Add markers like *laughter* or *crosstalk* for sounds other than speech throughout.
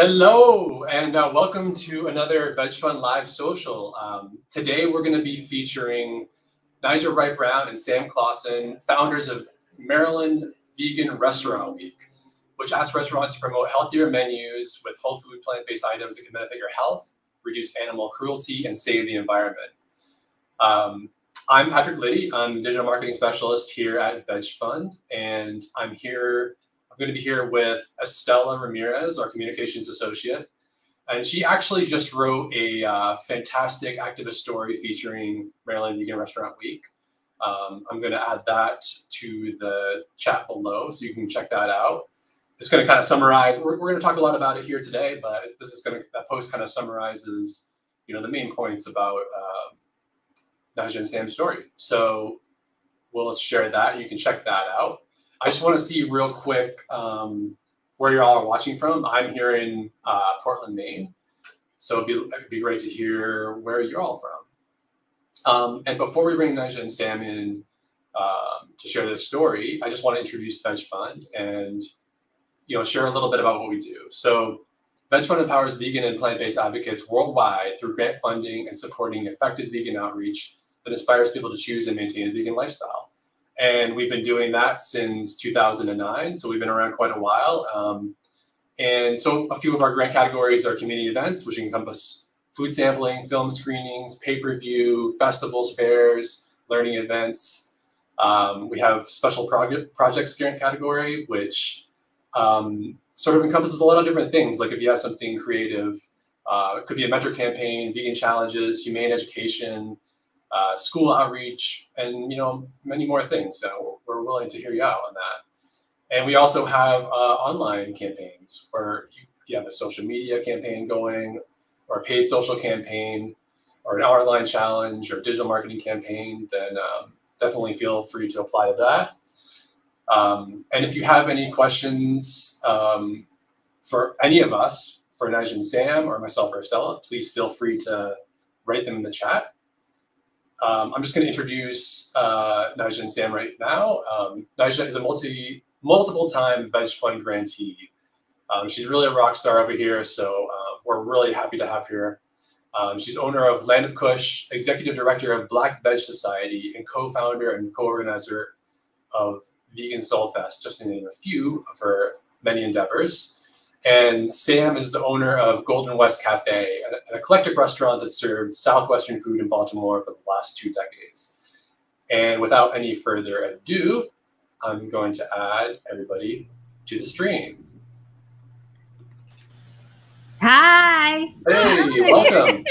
Hello, and uh, welcome to another Veg Fund Live Social. Um, today we're going to be featuring Naijha Wright Brown and Sam Claassen, founders of Maryland Vegan Restaurant Week, which asks restaurants to promote healthier menus with whole food plant based items that can benefit your health, reduce animal cruelty, and save the environment. Um, I'm Patrick Liddy. I'm digital marketing specialist here at Veg Fund, and I'm here I'm going to be here with Estella Ramirez, our communications associate. And she actually just wrote a uh, fantastic activist story featuring Maryland Vegan Restaurant Week. Um, I'm going to add that to the chat below so you can check that out. It's going to kind of summarize. We're, we're going to talk a lot about it here today, but this is going to that post kind of summarizes, you know, the main points about uh, Naijha and Sam's story. So we'll share that. You can check that out. I just want to see real quick um, where you all are watching from. I'm here in uh, Portland, Maine. So it'd be, it'd be great to hear where you're all from. Um, and before we bring Naijha and Sam in um, to share their story, I just want to introduce Veg Fund and you know share a little bit about what we do. So Veg Fund empowers vegan and plant-based advocates worldwide through grant funding and supporting effective vegan outreach that inspires people to choose and maintain a vegan lifestyle and we've been doing that since 2009. So we've been around quite a while. Um, and so a few of our grant categories are community events, which encompass food sampling, film screenings, pay-per-view, festivals, fairs, learning events. Um, we have special project projects grant category, which um, sort of encompasses a lot of different things. Like if you have something creative, uh, it could be a mentor campaign, vegan challenges, humane education, uh, school outreach, and you know many more things. So we're willing to hear you out on that. And we also have uh, online campaigns where you, if you have a social media campaign going, or a paid social campaign, or an online challenge, or digital marketing campaign, then um, definitely feel free to apply to that. Um, and if you have any questions um, for any of us, for Naijha and Sam, or myself or Estella, please feel free to write them in the chat. Um, I'm just going to introduce uh, and Sam right now. Um, is a multi, multiple time Veg Fund grantee. Um, she's really a rock star over here, so uh, we're really happy to have her. Um, she's owner of Land of Kush, executive director of Black Veg Society, and co-founder and co-organizer of Vegan Soul Fest, just to name a few of her many endeavors. And Sam is the owner of Golden West Cafe, an, an eclectic restaurant that served Southwestern food in Baltimore for the last two decades. And without any further ado, I'm going to add everybody to the stream. Hi. Hey, welcome.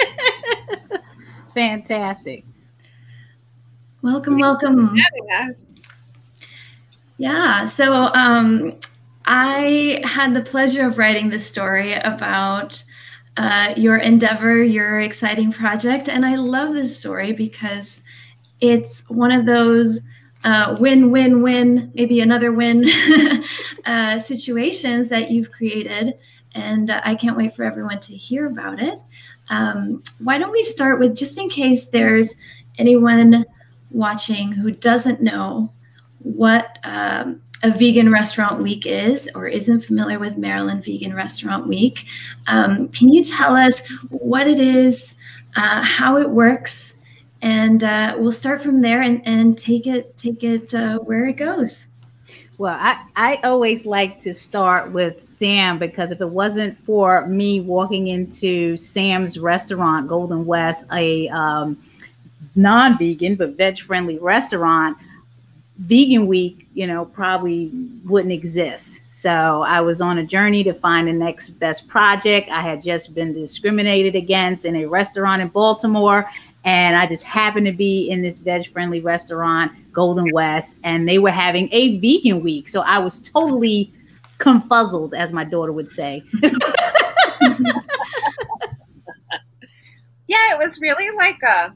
*laughs* Fantastic. Welcome, welcome. Yeah, so um, I had the pleasure of writing this story about uh, your endeavor, your exciting project. And I love this story because it's one of those uh, win, win, win, maybe another win *laughs* uh, situations that you've created. And I can't wait for everyone to hear about it. Um, why don't we start with just in case there's anyone watching who doesn't know what um, a vegan restaurant week is or isn't familiar with Maryland Vegan Restaurant Week, um, can you tell us what it is, uh, how it works, and uh, we'll start from there and, and take it take it uh, where it goes. Well, I, I always like to start with Sam because if it wasn't for me walking into Sam's restaurant, Golden West, a um, non vegan but veg friendly restaurant, vegan week you know probably wouldn't exist. So i was on a journey to find the next best project. I had just been discriminated against in a restaurant in baltimore and i just happened to be in this veg friendly restaurant golden west and they were having a vegan week. So i was totally confuzzled as my daughter would say. *laughs* Yeah it was really like a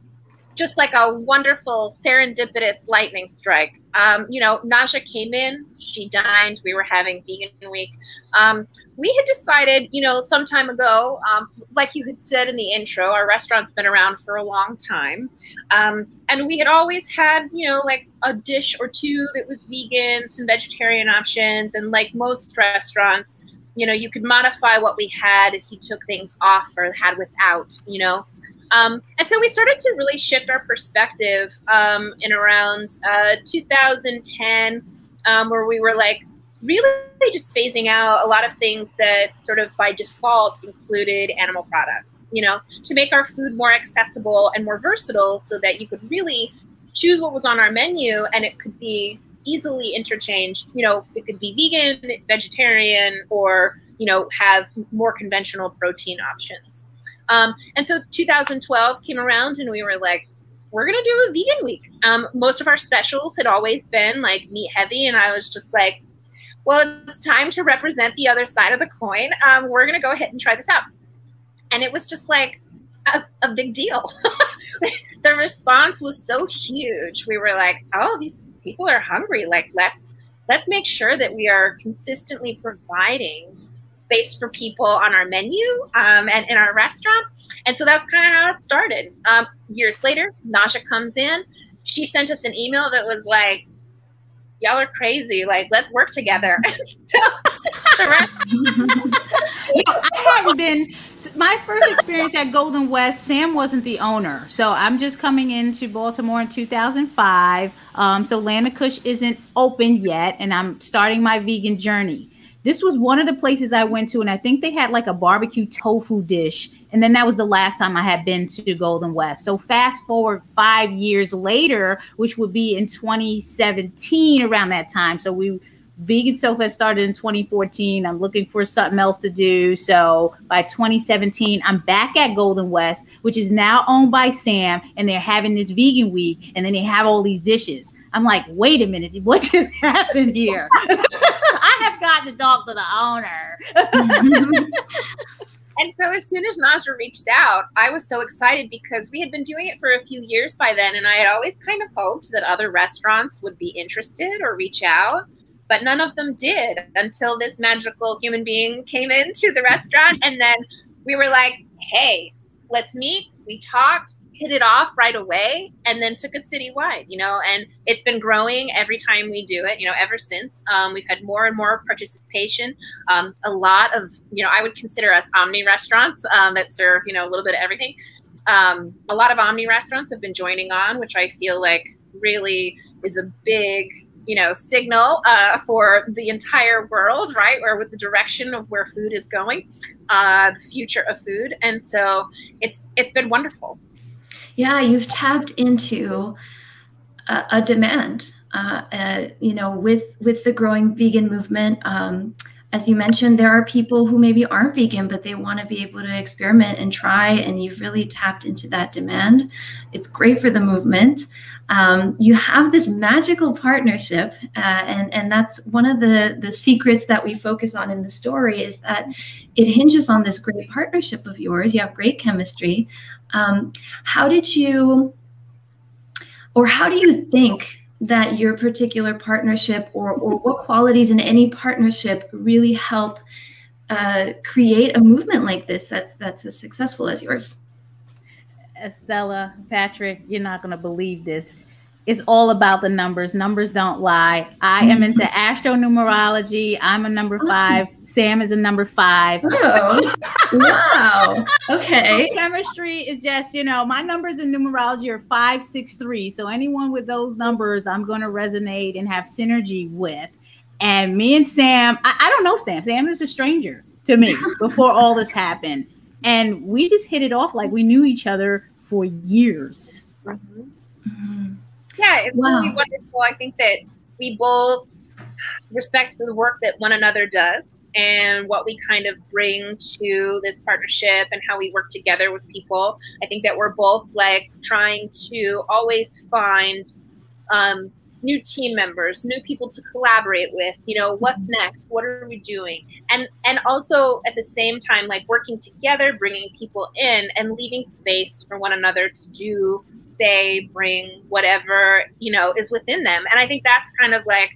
just like a wonderful serendipitous lightning strike. Um, you know, Naijha came in, she dined, we were having vegan week. Um, we had decided, you know, some time ago, um, like you had said in the intro, our restaurant's been around for a long time. Um, and we had always had, you know, like a dish or two that was vegan, some vegetarian options, and like most restaurants, you know, you could modify what we had if you took things off or had without, you know. Um, and so we started to really shift our perspective um, in around uh, 2010, um, where we were like really just phasing out a lot of things that sort of by default included animal products, you know, to make our food more accessible and more versatile so that you could really choose what was on our menu and it could be easily interchanged. You know, it could be vegan, vegetarian, or, you know, have more conventional protein options. Um, and so 2012 came around and we were like, we're going to do a vegan week. Um, most of our specials had always been like meat heavy. And I was just like, well, it's time to represent the other side of the coin. Um, we're going to go ahead and try this out. And it was just like a, a big deal. *laughs* the response was so huge. We were like, oh, these people are hungry. Like, let's let's make sure that we are consistently providing space for people on our menu um, and in our restaurant. And so that's kind of how it started. Um, years later, Naijha comes in. She sent us an email that was like, y'all are crazy. Like, let's work together. *laughs* *laughs* I hadn't been my first experience at Golden West. Sam wasn't the owner, so I'm just coming into Baltimore in 2005. Um, so Land of Kush isn't open yet, and I'm starting my vegan journey. This was one of the places I went to, and I think they had like a barbecue tofu dish. And then that was the last time I had been to Golden West. So fast forward five years later, which would be in 2017 around that time. So we Vegan Soul Fest started in 2014. I'm looking for something else to do. So by 2017, I'm back at Golden West, which is now owned by Sam, and they're having this vegan week, and then they have all these dishes. I'm like, wait a minute, what *laughs* just happened here? *laughs* I have got to talk to the owner. *laughs* and so as soon as Naijha reached out, I was so excited because we had been doing it for a few years by then, and I had always kind of hoped that other restaurants would be interested or reach out. But none of them did until this magical human being came into the restaurant. And then we were like, hey, let's meet. We talked hit it off right away and then took it citywide, you know, and it's been growing every time we do it, you know, ever since. Um, we've had more and more participation. Um, a lot of, you know, I would consider us omni restaurants um, that serve, you know, a little bit of everything. Um, a lot of omni restaurants have been joining on, which I feel like really is a big you know signal uh, for the entire world right or with the direction of where food is going uh, the future of food and so it's it's been wonderful yeah, you've tapped into a, a demand. Uh, uh, you know, with with the growing vegan movement, um, as you mentioned, there are people who maybe aren't vegan, but they want to be able to experiment and try, and you've really tapped into that demand. It's great for the movement. Um, you have this magical partnership, uh, and and that's one of the the secrets that we focus on in the story is that it hinges on this great partnership of yours. You have great chemistry, um, how did you, or how do you think that your particular partnership or, or what qualities in any partnership really help uh, create a movement like this that's that's as successful as yours? Estella, Patrick, you're not going to believe this it's all about the numbers. Numbers don't lie. I am into astronumerology. I'm a number oh. five. Sam is a number five. Oh, wow. Okay. chemistry is just, you know, my numbers in numerology are five, six, three. So anyone with those numbers, I'm going to resonate and have synergy with. And me and Sam, I, I don't know Sam. Sam is a stranger to me *laughs* before all this happened. And we just hit it off like we knew each other for years. Mm-hmm. Mm-hmm yeah, it's wow. really wonderful. I think that we both respect the work that one another does and what we kind of bring to this partnership and how we work together with people. I think that we're both like trying to always find um, new team members, new people to collaborate with. You know, what's mm-hmm. next? What are we doing? And and also at the same time, like working together, bringing people in, and leaving space for one another to do, say, bring whatever you know is within them. And I think that's kind of like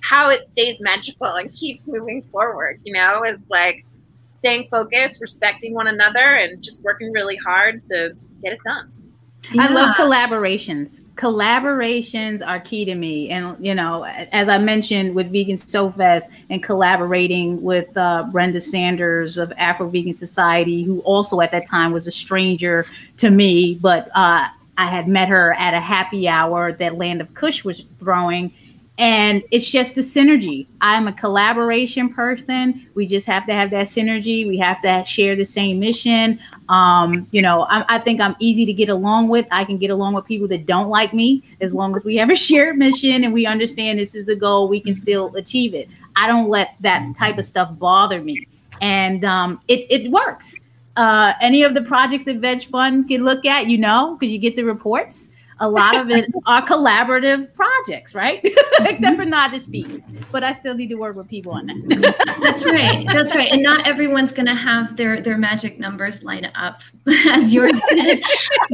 how it stays magical and *laughs* keeps moving forward. You know, is like staying focused, respecting one another, and just working really hard to get it done. I love collaborations. Collaborations are key to me. And, you know, as I mentioned with Vegan Soul Fest and collaborating with uh, Brenda Sanders of Afro Vegan Society, who also at that time was a stranger to me, but uh, I had met her at a happy hour that Land of Kush was throwing and it's just the synergy. I'm a collaboration person. We just have to have that synergy. We have to share the same mission. Um, you know I, I, think i'm easy to get along with. I can get along with people that don't like me as long as we have a *laughs* shared mission and we understand this is the goal we can still achieve it. I don't let that type of stuff bother me. And um, it, it works. Uh, any of the projects that veg fund can look at you know because you get the reports a lot of it are collaborative projects, right? *laughs* Except for Naijha Speaks. But I still need to work with people on that. *laughs* That's right. That's right. And not everyone's gonna have their their magic numbers line up *laughs* as yours did.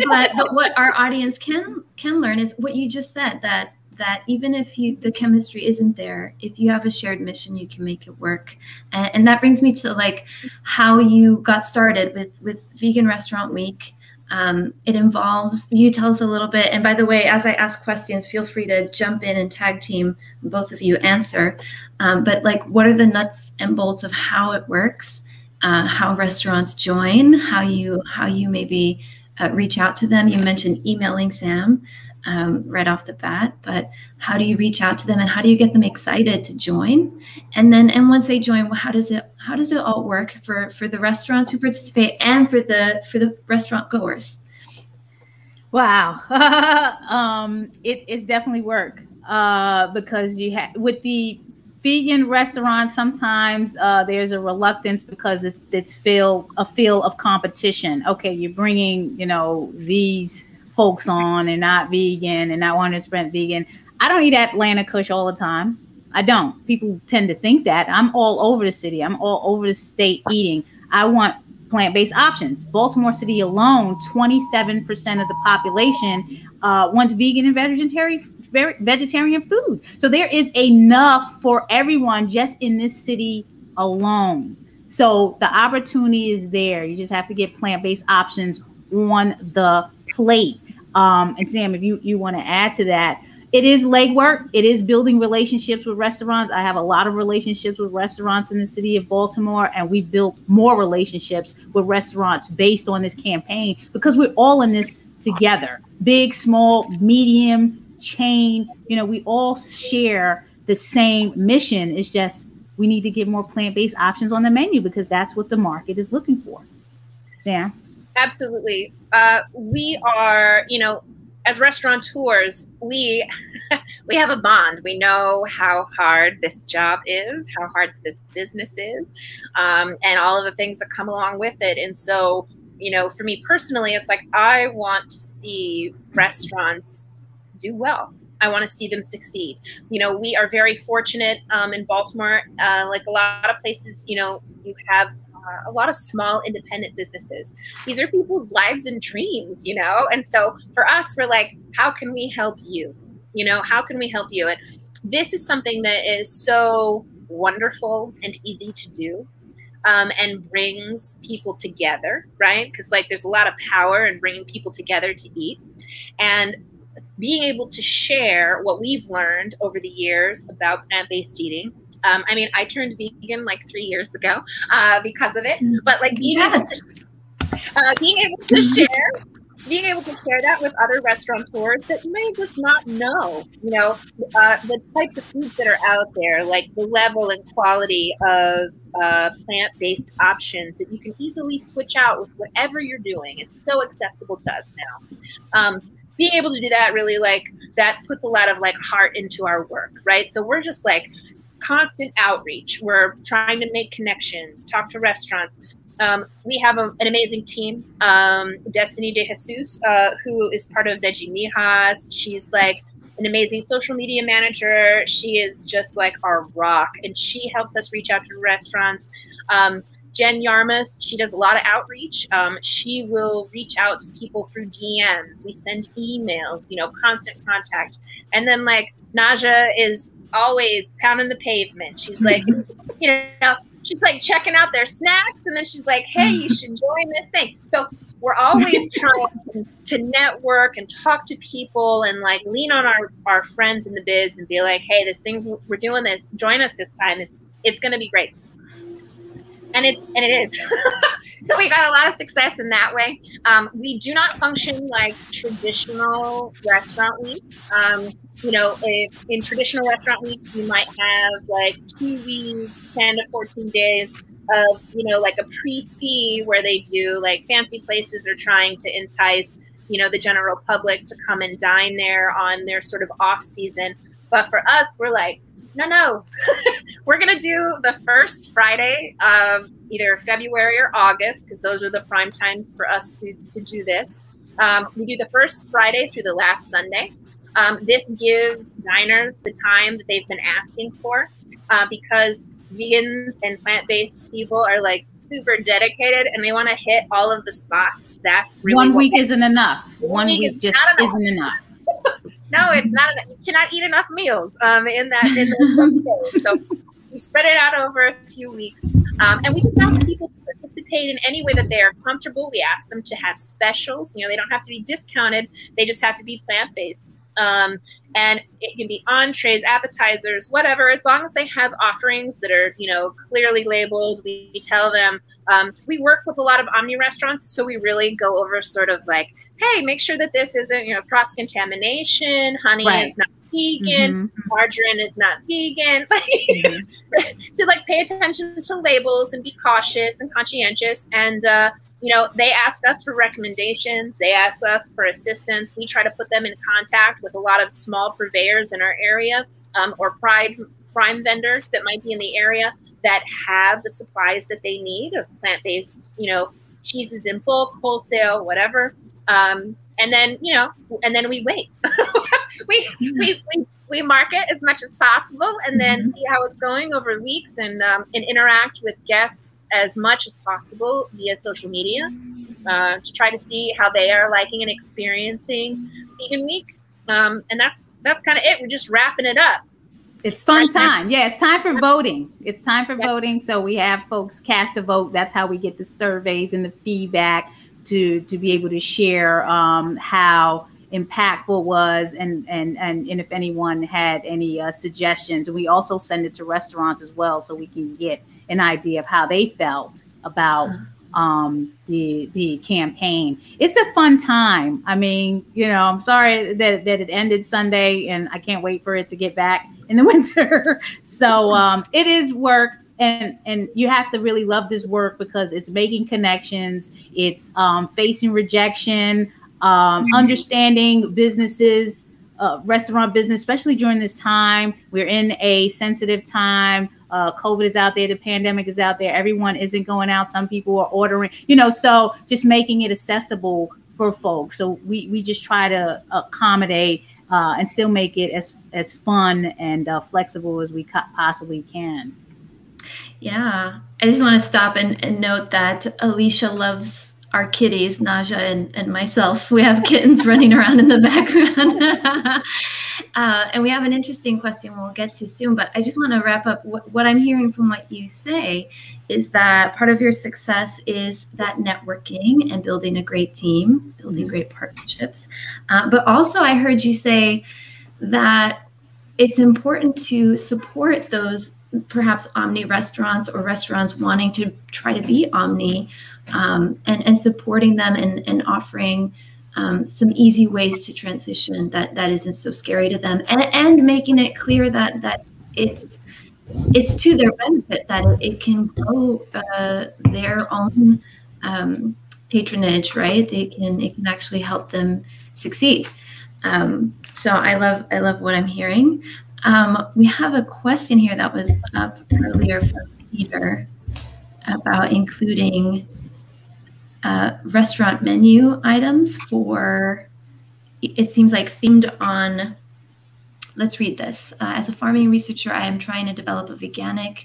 but but what our audience can can learn is what you just said that that even if you the chemistry isn't there if you have a shared mission you can make it work and, and that brings me to like how you got started with with vegan restaurant week um, it involves you tell us a little bit. And by the way, as I ask questions, feel free to jump in and tag team. Both of you answer. Um, but like, what are the nuts and bolts of how it works? Uh, how restaurants join? How you how you maybe uh, reach out to them? You mentioned emailing Sam um, right off the bat, but how do you reach out to them and how do you get them excited to join? And then and once they join, how does it how does it all work for for the restaurants who participate and for the for the restaurant goers? Wow, *laughs* um, it, it's definitely work uh, because you have with the vegan restaurants. Sometimes uh, there's a reluctance because it's it's feel a feel of competition. Okay, you're bringing you know these folks on and not vegan and not 100% vegan. I don't eat at Land of Kush all the time. I don't. People tend to think that. I'm all over the city. I'm all over the state eating. I want plant-based options. Baltimore City alone, 27% of the population uh, wants vegan and vegetarian vegetarian food. So there is enough for everyone just in this city alone. So the opportunity is there. You just have to get plant-based options on the plate. Um, and Sam, if you you want to add to that, it is legwork. It is building relationships with restaurants. I have a lot of relationships with restaurants in the city of Baltimore, and we built more relationships with restaurants based on this campaign because we're all in this together. Big, small, medium, chain. You know, we all share the same mission. It's just we need to get more plant-based options on the menu because that's what the market is looking for. Sam. Absolutely. Uh, we are, you know, as restaurateurs, we *laughs* we have a bond. We know how hard this job is, how hard this business is, um, and all of the things that come along with it. And so, you know, for me personally, it's like I want to see restaurants do well. I want to see them succeed. You know, we are very fortunate um, in Baltimore. Uh, like a lot of places, you know, you have uh, a lot of small independent businesses. These are people's lives and dreams, you know? And so for us, we're like, how can we help you? You know, how can we help you? And this is something that is so wonderful and easy to do. Um, and brings people together, right? Because like there's a lot of power in bringing people together to eat, and being able to share what we've learned over the years about plant-based eating um, I mean, I turned vegan like three years ago uh, because of it. Mm. But like being able to, uh, being able to mm-hmm. share, being able to share that with other restaurateurs that may just not know, you know, uh, the types of foods that are out there, like the level and quality of uh, plant-based options that you can easily switch out with whatever you're doing. It's so accessible to us now. Um, being able to do that really like that puts a lot of like heart into our work right so we're just like constant outreach. We're trying to make connections, talk to restaurants. Um, we have a, an amazing team. Um, Destiny De Jesus, uh, who is part of Veggie Mijas. She's like an amazing social media manager. She is just like our rock, and she helps us reach out to restaurants. Um, Jen Yarmus, she does a lot of outreach. Um, she will reach out to people through DMs. We send emails, you know, constant contact. And then like Naijha is always pounding the pavement. She's like, you know, she's like checking out their snacks, and then she's like, "Hey, you should join this thing." So we're always *laughs* trying to, to, network and talk to people and like lean on our, our friends in the biz and be like, hey, this thing we're doing this, join us this time. It's it's gonna be great. And it's and it is. *laughs* so we've had a lot of success in that way. Um, we do not function like traditional restaurant weeks. Um, you know, if in traditional restaurant weeks, you might have like two weeks, 10 to 14 days of you know like a prix fixe where they do like fancy places are trying to entice you know the general public to come and dine there on their sort of off season but for us we're like no no *laughs* we're gonna do the first friday of either february or august because those are the prime times for us to to do this um, we do the first friday through the last sunday um, this gives diners the time that they've been asking for uh, because vegans and plant-based people are like super dedicated and they want to hit all of the spots. That's really one week isn't enough. One, one week, week just enough. isn't enough. *laughs* no, it's not enough. You cannot eat enough meals um, in that in the *laughs* so we spread it out over a few weeks, um, and we just ask people to participate in any way that they are comfortable. We ask them to have specials. You know, they don't have to be discounted; they just have to be plant-based. Um, and it can be entrees, appetizers, whatever, as long as they have offerings that are, you know, clearly labeled. We, we tell them. Um, we work with a lot of omni restaurants, so we really go over sort of like, hey, make sure that this isn't, you know, cross contamination. Honey right. is not vegan. Mm-hmm. Margarine is not vegan. *laughs* mm-hmm. to like pay attention to labels and be cautious and conscientious and. Uh, you know, they ask us for recommendations, they ask us for assistance. We try to put them in contact with a lot of small purveyors in our area um, or prime, prime vendors that might be in the area that have the supplies that they need of plant based, you know, cheeses in bulk, wholesale, whatever. Um, and then, you know, and then we wait. *laughs* we, we, we we market as much as possible and then mm-hmm. see how it's going over weeks and, um, and interact with guests as much as possible via social media uh, to try to see how they are liking and experiencing vegan week um, and that's that's kind of it we're just wrapping it up it's fun right time. Now. Yeah, it's time for voting. It's time for voting. So we have folks cast a vote. That's how we get the surveys and the feedback to to be able to share um, how impactful was and and and, and if anyone had any uh, suggestions. And we also send it to restaurants as well so we can get an idea of how they felt about um, the the campaign. It's a fun time. I mean you know i'm sorry that, that it ended sunday and i can't wait for it to get back in the *laughs* winter. So um, it is work and and you have to really love this work because it's making connections. It's um, facing rejection um, mm-hmm. understanding businesses, uh, restaurant business, especially during this time. We're in a sensitive time. Uh, COVID is out there, the pandemic is out there. Everyone isn't going out. Some people are ordering, you know, so just making it accessible for folks. So we, we just try to accommodate uh, and still make it as as fun and uh, flexible as we possibly can. Yeah, I just want to stop and, and note that Alicia loves our kitties, Naijha and, and myself. We have kittens running around in the background. *laughs* uh, and we have an interesting question we'll get to soon, but I just want to wrap up what, what, I'm hearing from what you say is that part of your success is that networking and building a great team, building great partnerships. Uh, but also, I heard you say that it's important to support those perhaps omni restaurants or restaurants wanting to try to be omni um, and, and supporting them and, and offering um, some easy ways to transition that that isn't so scary to them. And, and making it clear that that it's it's to their benefit that it can grow uh, their own um, patronage right? They can it can actually help them succeed. Um, so i love i love what i'm hearing. Um, we have a question here that was up earlier from peter about including uh, restaurant menu items for, it seems like themed on, let's read this. Uh, as a farming researcher, I am trying to develop a veganic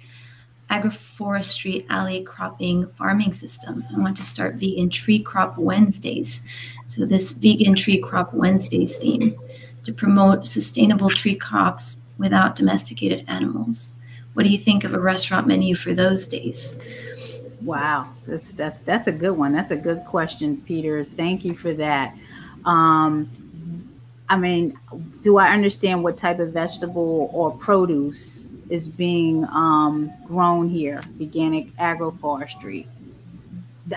agroforestry alley cropping farming system. I want to start vegan tree crop Wednesdays. So this vegan tree crop Wednesdays theme to promote sustainable tree crops without domesticated animals. What do you think of a restaurant menu for those days? Wow, that's that's that's a good one. That's a good question, Peter. Thank you for that. Um, I mean, do I understand what type of vegetable or produce is being um, grown here? Organic agroforestry.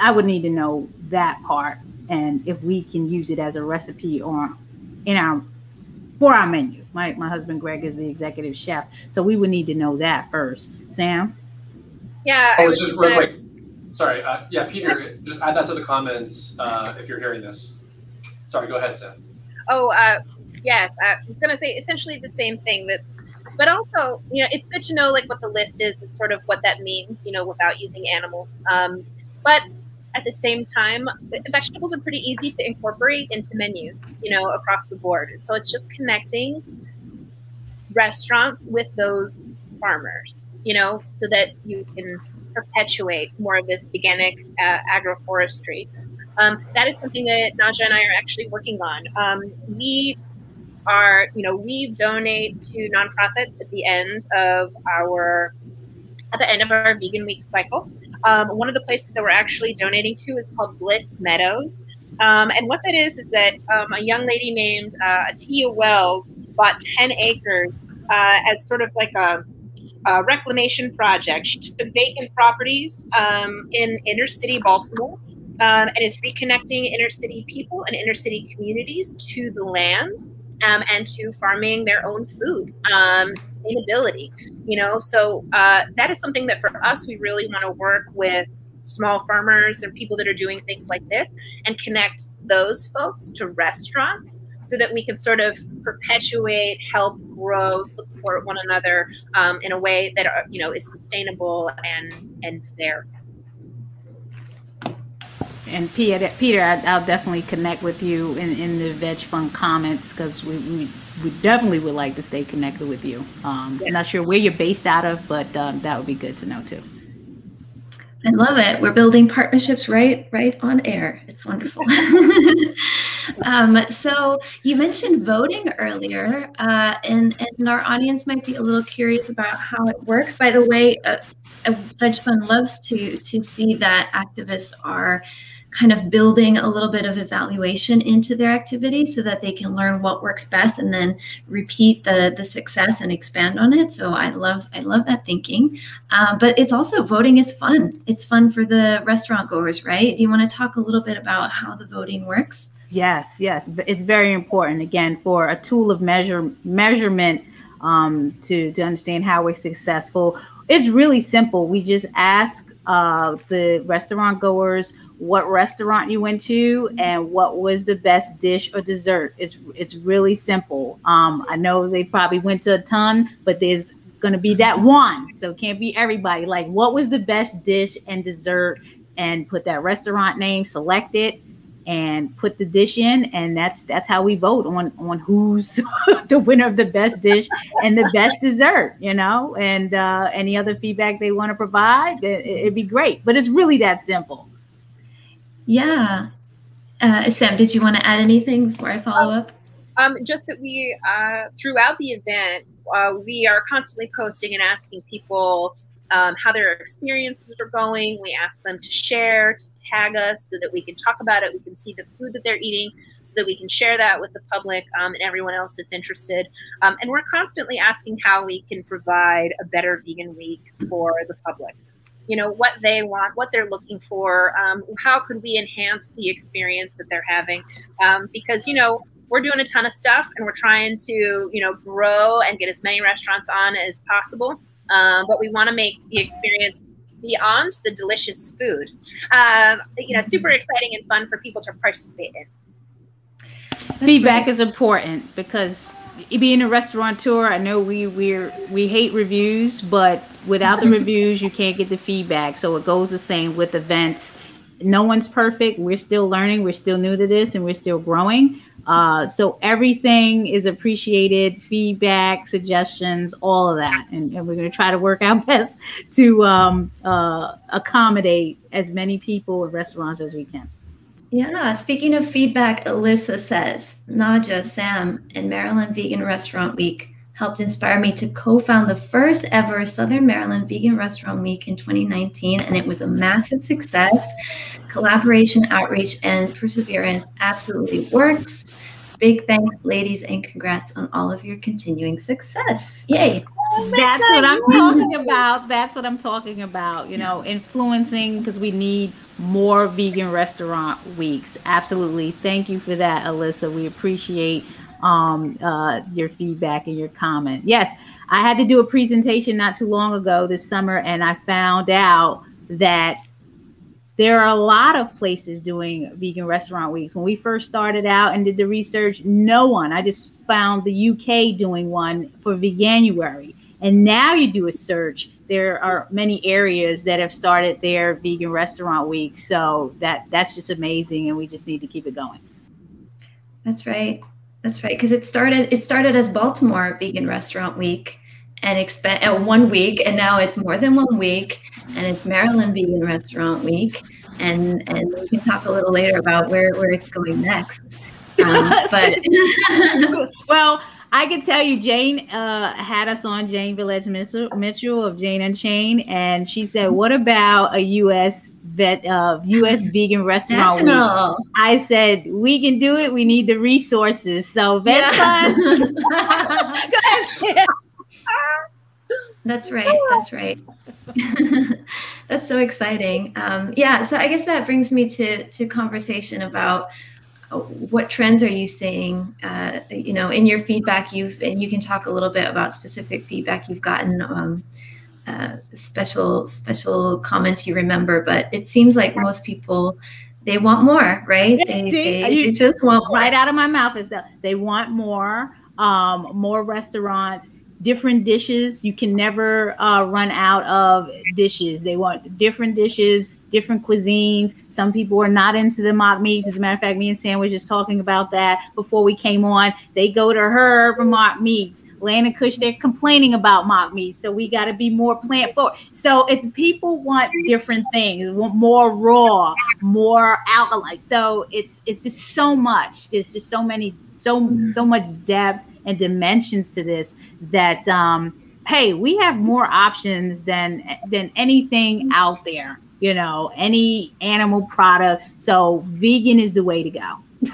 I would need to know that part, and if we can use it as a recipe or in our for our menu. My my husband Greg is the executive chef, so we would need to know that first. Sam. Yeah. Oh, it's just real quick. Sorry. Uh, yeah, Peter, just add that to the comments uh, if you're hearing this. Sorry, go ahead, Sam. Oh, uh, yes. I was going to say essentially the same thing that, but also, you know, it's good to know like what the list is and sort of what that means, you know, without using animals. Um, but at the same time, vegetables are pretty easy to incorporate into menus, you know, across the board. So it's just connecting restaurants with those farmers, you know, so that you can perpetuate more of this organic uh, agroforestry. Um, that is something that Naijha and I are actually working on. Um, we are, you know, we donate to nonprofits at the end of our at the end of our vegan week cycle. Um, one of the places that we're actually donating to is called Bliss Meadows. Um, and what that is is that um, a young lady named uh, Atiya Wells bought 10 acres uh, as sort of like a uh, reclamation project. She took vacant properties um, in inner city Baltimore um, and is reconnecting inner city people and inner city communities to the land um, and to farming their own food, um, sustainability. You know, so uh, that is something that for us we really want to work with small farmers and people that are doing things like this and connect those folks to restaurants so that we can sort of perpetuate, help grow, support one another um, in a way that uh, you know is sustainable and and fair. And Peter, Peter, I, will definitely connect with you in, in the Veg Fund comments because we, we, we definitely would like to stay connected with you. Um, yeah. I'm not sure where you're based out of, but um, that would be good to know too. I love it. We're building partnerships right right on air. It's wonderful. *laughs* um, so you mentioned voting earlier, uh, and and our audience might be a little curious about how it works. By the way, uh, Veg Fund loves to to see that activists are kind of building a little bit of evaluation into their activity so that they can learn what works best and then repeat the the success and expand on it. So i love i love that thinking. Um, but it's also voting is fun. It's fun for the restaurant goers right? Do you want to talk a little bit about how the voting works yes yes it's very important again for a tool of measure measurement um, to to understand how we're successful it's really simple we just ask uh, the restaurant goers what restaurant you went to and what was the best dish or dessert. It's it's really simple. Um, I know they probably went to a ton, but there's going to be that one, so it can't be everybody. Like, what was the best dish and dessert, and put that restaurant name, select it, and put the dish in, and that's that's how we vote on on who's *laughs* the winner of the best dish and the best dessert. You know, and uh, any other feedback they want to provide, it, it'd be great. But it's really that simple. Yeah. Uh, Sam, did you want to add anything before I follow up? Um, just that we, uh, throughout the event, uh, we are constantly posting and asking people um, how their experiences are going. We ask them to share, to tag us so that we can talk about it. We can see the food that they're eating so that we can share that with the public um, and everyone else that's interested. Um, and we're constantly asking how we can provide a better vegan week for the public you know what they want what they're looking for um, how could we enhance the experience that they're having um, because you know we're doing a ton of stuff and we're trying to you know grow and get as many restaurants on as possible um, but we want to make the experience beyond the delicious food um, you know super exciting and fun for people to participate in That's feedback right. is important because being a restaurateur, I know we we we hate reviews, but without the *laughs* reviews, you can't get the feedback. So it goes the same with events. No one's perfect. We're still learning. We're still new to this, and we're still growing. Uh, so everything is appreciated. Feedback, suggestions, all of that, and, and we're going to try to work our *laughs* best to um, uh, accommodate as many people and restaurants as we can. Yeah, speaking of feedback, Alyssa says, Naijha, Sam, and Maryland Vegan Restaurant Week helped inspire me to co found the first ever Southern Maryland Vegan Restaurant Week in 2019, and it was a massive success. Collaboration, outreach, and perseverance absolutely works. Big thanks, ladies, and congrats on all of your continuing success. Yay. That's what I'm talking about. That's what I'm talking about. You know, influencing because we need more vegan restaurant weeks. Absolutely. Thank you for that, Alyssa. We appreciate um, uh, your feedback and your comment. Yes, I had to do a presentation not too long ago this summer, and I found out that there are a lot of places doing vegan restaurant weeks. When we first started out and did the research, no one. I just found the UK doing one for Veganuary. And now you do a search, there are many areas that have started their vegan restaurant week. So that that's just amazing and we just need to keep it going. That's right. That's right. Because it started it started as Baltimore Vegan Restaurant Week and expand uh, one week, and now it's more than one week, and it's Maryland Vegan Restaurant Week, and and we can talk a little later about where where it's going next. Um, *laughs* but *laughs* well. I can tell you, Jane uh, had us on Jane Velez-Mitchell of Jane and Unchained, and she said, "What about a U.S. vet, uh, U.S. vegan restaurant?" Week? I said, "We can do it. We need the resources." So Vet yeah. *laughs* That's right. That's *laughs* right. That's so exciting. Um, yeah. So I guess that brings me to to conversation about what trends are you seeing? Uh, you know, in your feedback, you've and you can talk a little bit about specific feedback you've gotten, um, uh, special special comments you remember. But it seems like most people they want more, right? They, See, they, they just want more. right out of my mouth is that they want more, um, more restaurants different dishes. You can never uh, run out of dishes. They want different dishes, different cuisines. Some people are not into the mock meats. As a matter of fact, me and Sam was just talking about that before we came on. They go to her for mock meats. Land of Kush, they're complaining about mock meats. So we got to be more plant forward. So it's people want different things, want more raw, more alkali. So it's it's just so much. There's just so many, so so much depth and dimensions to this that um hey, we have more options than than anything out there you know, any animal product. So vegan is the way to go. *laughs*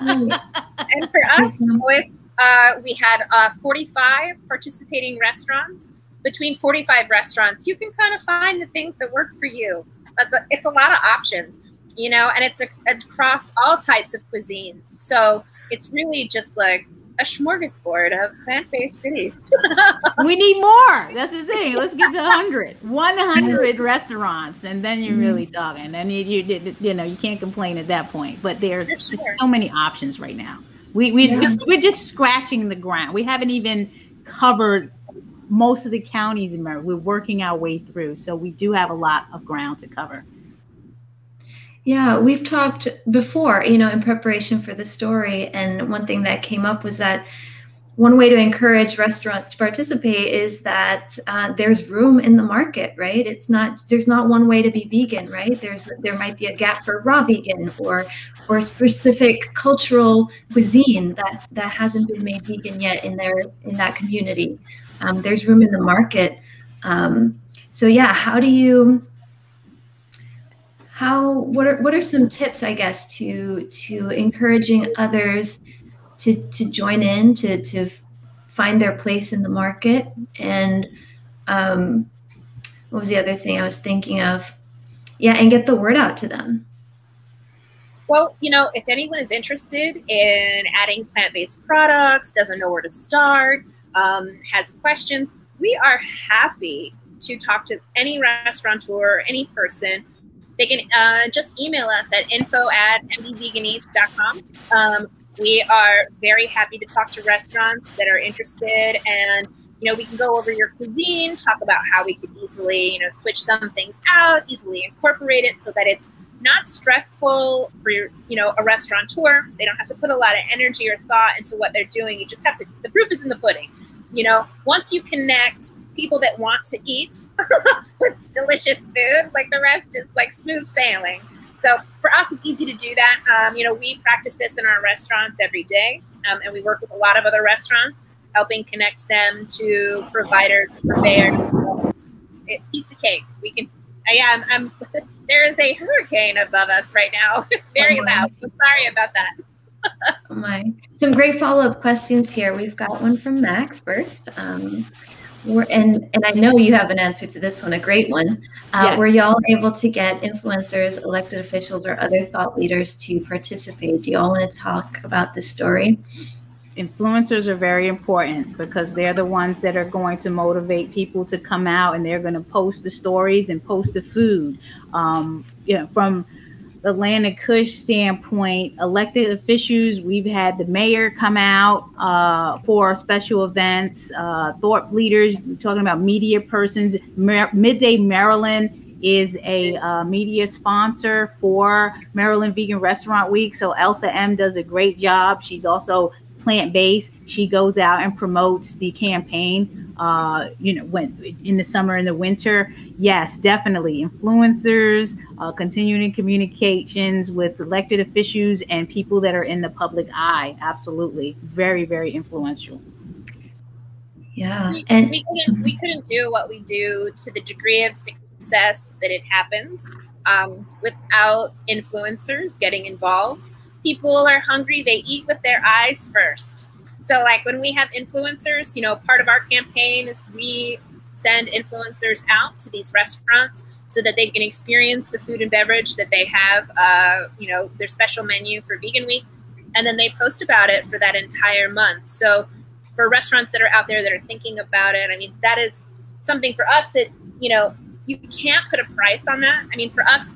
and for us, with, uh, we had uh, 45 participating restaurants. Between 45 restaurants, you can kind of find the things that work for you. It's a, it's a lot of options, you know, and it's a, across all types of cuisines. So it's really just like a smorgasbord of plant-based goodies. *laughs* we need more. That's the thing. Let's get to 100. 100 restaurants, and then you're really mm-hmm. talking. And you, you, you know, you can't complain at that point. But there are just so many options right now. We, we, yeah. we're just scratching the ground. We haven't even covered most of the counties in America. We're working our way through. So we do have a lot of ground to cover. Yeah, we've talked before, you know, in preparation for the story. And one thing that came up was that one way to encourage restaurants to participate is that uh, there's room in the market, right? It's not there's not one way to be vegan, right? There's there might be a gap for raw vegan or or specific cultural cuisine that that hasn't been made vegan yet in their in that community. Um, there's room in the market. Um, so yeah, how do you how what are what are some tips i guess to to encouraging others to to join in to to find their place in the market? And um what was the other thing i was thinking of? Yeah and get the word out to them. Well you know if anyone is interested in adding plant-based products doesn't know where to start um, has questions we are happy to talk to any restaurateur or any person they can uh, just email us at info at mdveganeats.com. Um, we are very happy to talk to restaurants that are interested and you know we can go over your cuisine talk about how we could easily you know switch some things out easily incorporate it so that it's not stressful for your, you know a restaurateur. They don't have to put a lot of energy or thought into what they're doing. You just have to the proof is in the pudding. You know once you connect people that want to eat *laughs* with delicious food. Like the rest is like smooth sailing. So for us, it's easy to do that. Um, you know, we practice this in our restaurants every day, um, and we work with a lot of other restaurants. helping connect them to providers, purveyors. It, pizza cake. We can. I am. I'm. *laughs* There is a hurricane above us right now. *laughs* It's very oh loud. So sorry about that. oh my! Some great follow up questions here. We've got one from Max first. Um, and and I know you have an answer to this one, a great one. Uh, yes. Were y'all able to get influencers, elected officials, or other thought leaders to participate? Do y'all want to talk about this story? influencers are very important because they're the ones that are going to motivate people to come out and they're going to post the stories and post the food. Um, you know, from of Kush standpoint, elected officials, we've had the mayor come out uh, for special events, uh, thought leaders, talking about media persons. Mer- Midday Maryland is a uh, media sponsor for Maryland Vegan Restaurant Week. So Elsa M does a great job. She's also plant based. She goes out and promotes the campaign. Uh, you know, when in the summer and the winter. Yes, definitely influencers, uh, continuing communications with elected officials and people that are in the public eye. Absolutely, very very influential. Yeah, we, and we couldn't we couldn't do what we do to the degree of success that it happens um, without influencers getting involved people are hungry, they eat with their eyes first. So, like when we have influencers, you know, part of our campaign is we send influencers out to these restaurants so that they can experience the food and beverage that they have, uh, you know, their special menu for Vegan Week. And then they post about it for that entire month. So, for restaurants that are out there that are thinking about it, I mean, that is something for us that, you know, you can't put a price on that. I mean, for us,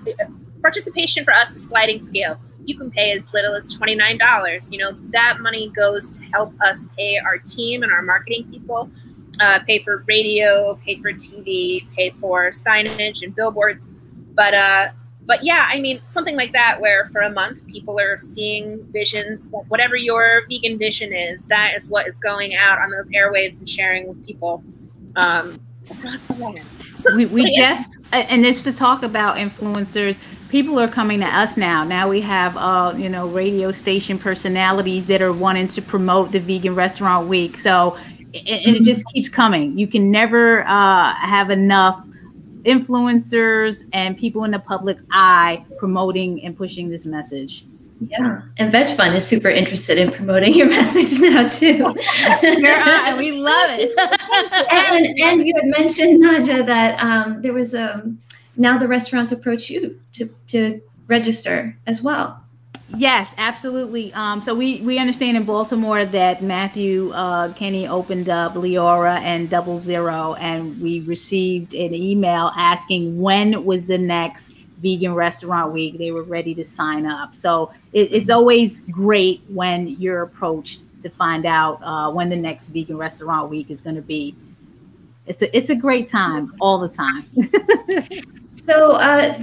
participation for us is sliding scale you can pay as little as $29. You know, that money goes to help us pay our team and our marketing people, uh, pay for radio, pay for TV, pay for signage and billboards. But, uh, but yeah, I mean, something like that where for a month people are seeing visions, whatever your vegan vision is, that is what is going out on those airwaves and sharing with people um, across the land. we, we *laughs* just, and it's to talk about influencers people are coming to us now. Now we have, uh, you know, radio station personalities that are wanting to promote the Vegan Restaurant Week. So, and it just keeps coming. You can never uh, have enough influencers and people in the public eye promoting and pushing this message. Yeah, and Veg Fund is super interested in promoting your *laughs* message now too. sure *laughs* we love it. and and you had mentioned Naijha that um, there was a um, now the restaurants approach you to, to register as well. Yes, absolutely. Um, so we we understand in Baltimore that Matthew uh, Kenney opened up Leora and Double Zero, and we received an email asking when was the next vegan restaurant week. They were ready to sign up. So it, it's always great when you're approached to find out uh, when the next vegan restaurant week is going to be. It's a it's a great time all the time. *laughs* So, uh,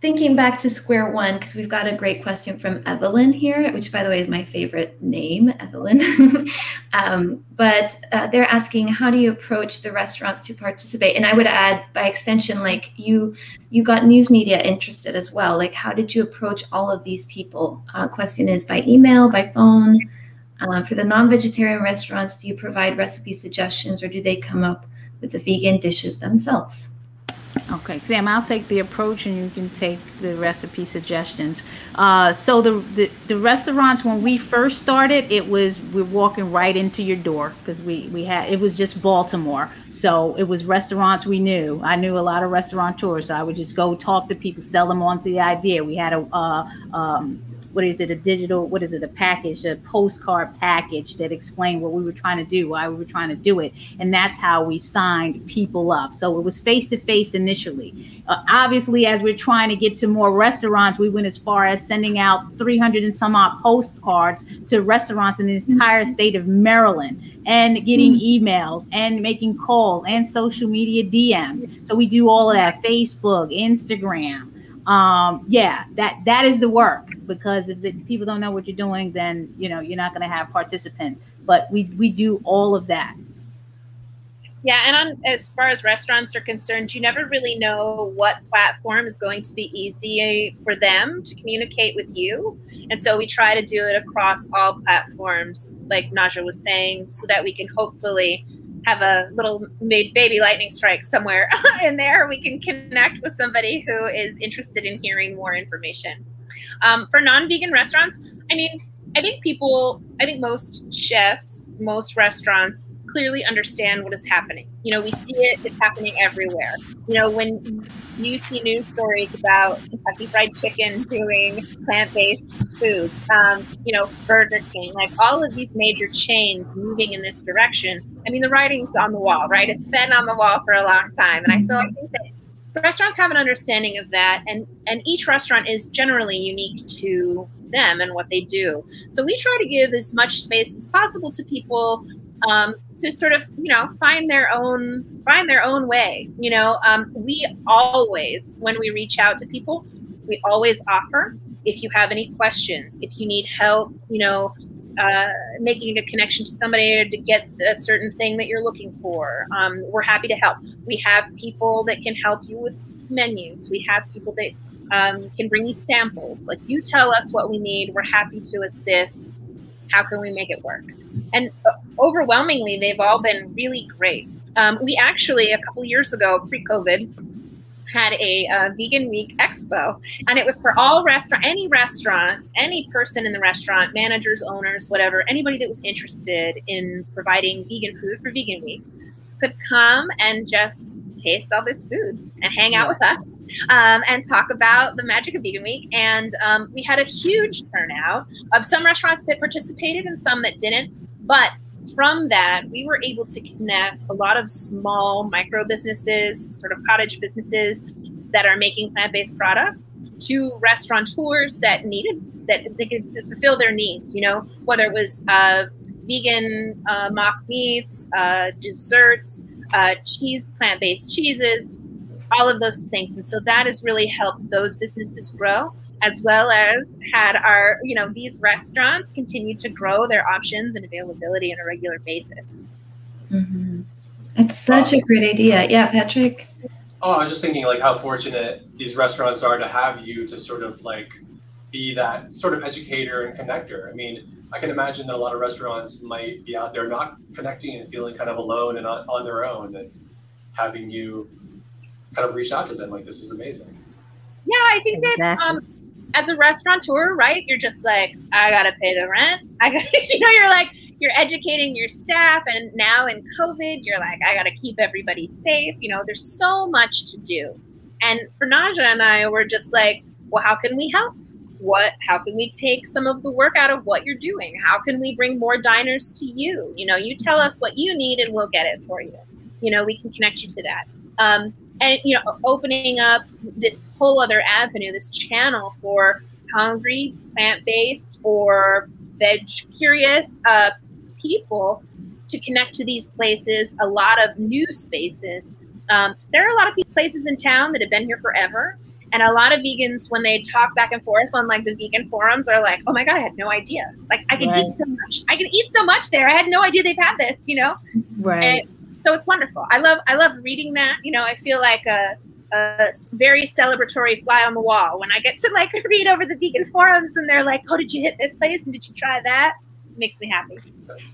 thinking back to square one, because we've got a great question from Evelyn here, which, by the way, is my favorite name, Evelyn. *laughs* um, but uh, they're asking, how do you approach the restaurants to participate? And I would add, by extension, like you, you got news media interested as well. Like, how did you approach all of these people? Uh, question is by email, by phone. Uh, for the non-vegetarian restaurants, do you provide recipe suggestions, or do they come up with the vegan dishes themselves? Okay, Sam, I'll take the approach and you can take the recipe suggestions. Uh, so the, the, the restaurants when we first started, it was we're walking right into your door because we we had it was just Baltimore, so it was restaurants we knew. I knew a lot of restaurateurs, so I would just go talk to people, sell them onto the idea. We had a uh, um, what is it a digital what is it a package a postcard package that explained what we were trying to do why we were trying to do it. And that's how we signed people up. So it was face to face initially. Uh, obviously as we're trying to get to more restaurants we went as far as sending out 300 and some odd postcards to restaurants in the entire state of maryland and getting mm-hmm. emails and making calls and social media dms so we do all of that facebook instagram um yeah that that is the work because if the people don't know what you're doing then you know you're not going to have participants but we we do all of that Yeah, and on, as far as restaurants are concerned, you never really know what platform is going to be easy for them to communicate with you. And so we try to do it across all platforms, like Naijha was saying, so that we can hopefully have a little baby lightning strike somewhere *laughs* in there. We can connect with somebody who is interested in hearing more information. Um, for non vegan restaurants, I mean, I think people, I think most chefs, most restaurants clearly understand what is happening. You know, we see it, it's happening everywhere. You know, when you see news stories about Kentucky Fried Chicken doing plant based foods, um, you know, Burger King, like all of these major chains moving in this direction. I mean, the writing's on the wall, right? It's been on the wall for a long time. And I so I think that restaurants have an understanding of that and and each restaurant is generally unique to them and what they do. So we try to give as much space as possible to people um, to sort of you know find their own find their own way. You know, um, we always when we reach out to people, we always offer. If you have any questions, if you need help, you know, uh, making a connection to somebody to get a certain thing that you're looking for. Um, we're happy to help. We have people that can help you with menus. We have people that um, can bring you samples. Like you tell us what we need, we're happy to assist. How can we make it work? And uh, overwhelmingly, they've all been really great. Um, we actually, a couple years ago, pre COVID, had a uh, vegan week expo and it was for all restaurant any restaurant any person in the restaurant managers owners whatever anybody that was interested in providing vegan food for vegan week could come and just taste all this food and hang out with us um, and talk about the magic of Vegan Week. And um, we had a huge turnout of some restaurants that participated and some that didn't. But from that, we were able to connect a lot of small micro businesses, sort of cottage businesses that are making plant-based products to restaurateurs that needed that they could fulfill their needs. You know, whether it was uh, vegan uh, mock meats, uh, desserts, uh, cheese, plant-based cheeses, all of those things. And so that has really helped those businesses grow as well as had our, you know, these restaurants continue to grow their options and availability on a regular basis. Mm-hmm. It's such a great idea. Yeah, Patrick. Oh, I was just thinking like how fortunate these restaurants are to have you to sort of like be that sort of educator and connector. I mean, I can imagine that a lot of restaurants might be out there not connecting and feeling kind of alone and on, on their own and having you kind of reach out to them like this is amazing. Yeah, I think exactly. that um, as a restaurateur, right? You're just like, I gotta pay the rent. I *laughs* you know, you're like, you're educating your staff, and now in COVID, you're like, I gotta keep everybody safe. You know, there's so much to do. And for Naijha and I, we're just like, well, how can we help? What? How can we take some of the work out of what you're doing? How can we bring more diners to you? You know, you tell us what you need, and we'll get it for you. You know, we can connect you to that. Um, and you know opening up this whole other avenue this channel for hungry plant-based or veg curious uh, people to connect to these places a lot of new spaces. Um, there are a lot of places in town that have been here forever and a lot of vegans when they talk back and forth on like the vegan forums are like oh my god i had no idea. Like i can right. eat so much. I can eat so much there. I had no idea they've had this you know? Right. And, so it's wonderful. I love I love reading that. You know, I feel like a, a very celebratory fly on the wall when I get to like *laughs* read over the vegan forums and they're like, "Oh, did you hit this place and did you try that?" It makes me happy.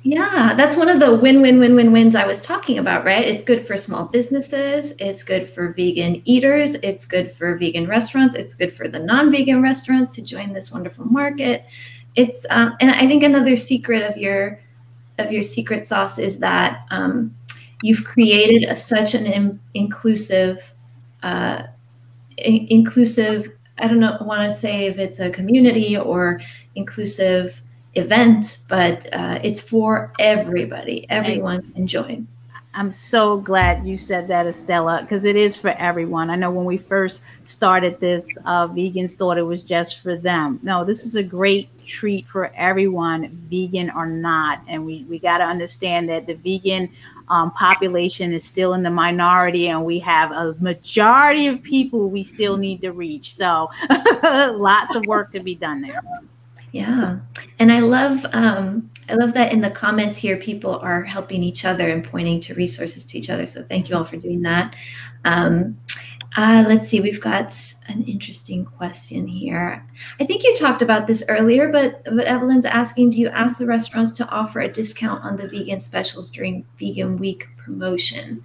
Yeah, that's one of the win-win-win-win-wins I was talking about, right? It's good for small businesses, it's good for vegan eaters, it's good for vegan restaurants, it's good for the non-vegan restaurants to join this wonderful market. It's um, and I think another secret of your of your secret sauce is that um, you've created a, such an in, inclusive uh, in, inclusive i don't know want to say if it's a community or inclusive event but uh, it's for everybody everyone can join I'm so glad you said that, Estella, because it is for everyone. I know when we first started this, uh, vegans thought it was just for them. No, this is a great treat for everyone, vegan or not. And we, we got to understand that the vegan um, population is still in the minority, and we have a majority of people we still need to reach. So, *laughs* lots of work to be done there. Yeah, and I love um, I love that in the comments here, people are helping each other and pointing to resources to each other. So thank you all for doing that. Um, uh, let's see, we've got an interesting question here. I think you talked about this earlier, but but Evelyn's asking, do you ask the restaurants to offer a discount on the vegan specials during Vegan Week promotion?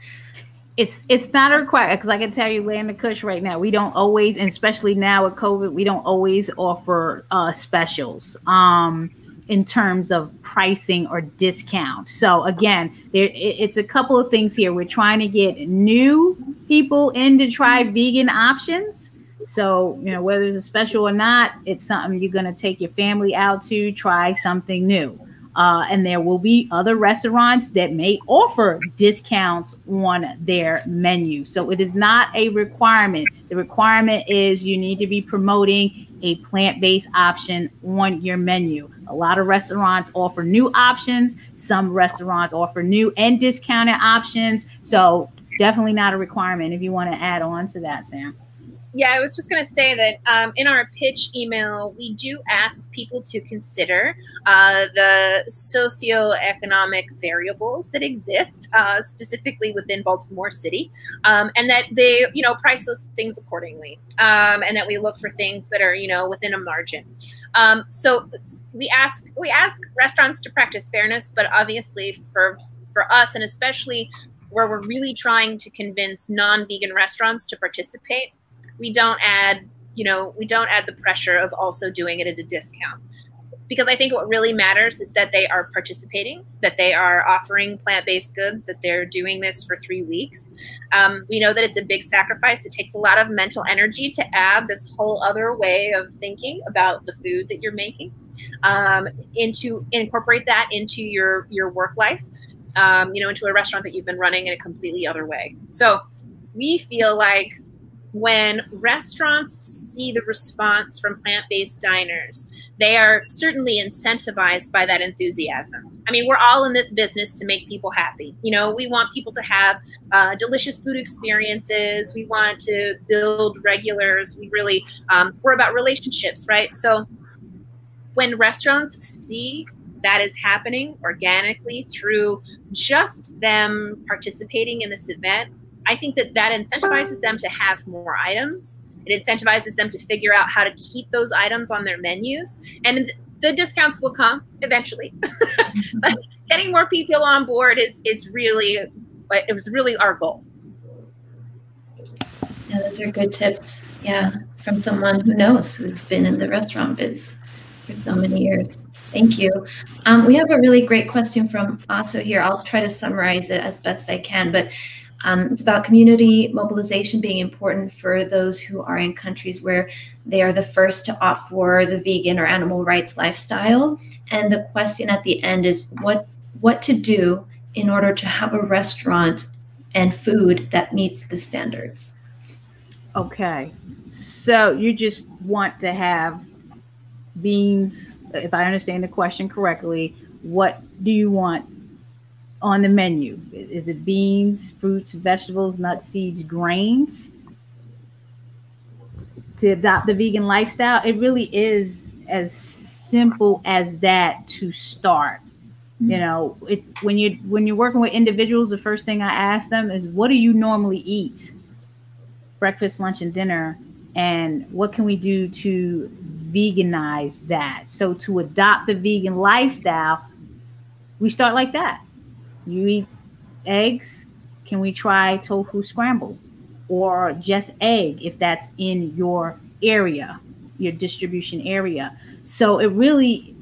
it's it's not a requirement because I can tell you, Land of Kush right now, we don't always, and especially now with COVID, we don't always offer uh, specials um, in terms of pricing or discount. So again, there it's a couple of things here. We're trying to get new people in to try vegan options. So you know whether it's a special or not, it's something you're going to take your family out to try something new. Uh, and there will be other restaurants that may offer discounts on their menu. So it is not a requirement. The requirement is you need to be promoting a plant based option on your menu. A lot of restaurants offer new options, some restaurants offer new and discounted options. So definitely not a requirement if you want to add on to that, Sam. Yeah, I was just going to say that um, in our pitch email, we do ask people to consider uh, the socioeconomic variables that exist, uh, specifically within Baltimore City, um, and that they, you know, price those things accordingly, um, and that we look for things that are, you know, within a margin. Um, so we ask we ask restaurants to practice fairness, but obviously for for us, and especially where we're really trying to convince non-vegan restaurants to participate we don't add you know we don't add the pressure of also doing it at a discount. Because i think what really matters is that they are participating that they are offering plant-based goods that they're doing this for three weeks. Um, we know that it's a big sacrifice. It takes a lot of mental energy to add this whole other way of thinking about the food that you're making um, into incorporate that into your your work life um, you know into a restaurant that you've been running in a completely other way. So we feel like when restaurants see the response from plant based diners, they are certainly incentivized by that enthusiasm. I mean, we're all in this business to make people happy. You know, we want people to have uh, delicious food experiences, we want to build regulars. We really, um, we're about relationships, right? So when restaurants see that is happening organically through just them participating in this event I think that that incentivizes them to have more items. It incentivizes them to figure out how to keep those items on their menus, and the discounts will come eventually. *laughs* but getting more people on board is is really it was really our goal. Yeah, those are good tips. Yeah, from someone who knows who's been in the restaurant biz for so many years. Thank you. Um, we have a really great question from Aso here. I'll try to summarize it as best I can, but um, it's about community mobilization being important for those who are in countries where they are the first to opt for the vegan or animal rights lifestyle. And the question at the end is what what to do in order to have a restaurant and food that meets the standards. Okay. So you just want to have beans, if I understand the question correctly, what do you want on the menu? Is it beans, fruits, vegetables, nuts, seeds, grains? To adopt the vegan lifestyle, it really is as simple as that to start. Mm-hmm. You know, it when you when you're working with individuals, the first thing I ask them is, "What do you normally eat? Breakfast, lunch, and dinner, and what can we do to veganize that?" So to adopt the vegan lifestyle, we start like that you eat eggs, can we try tofu scramble or just egg if that's in your area, your distribution area? So it really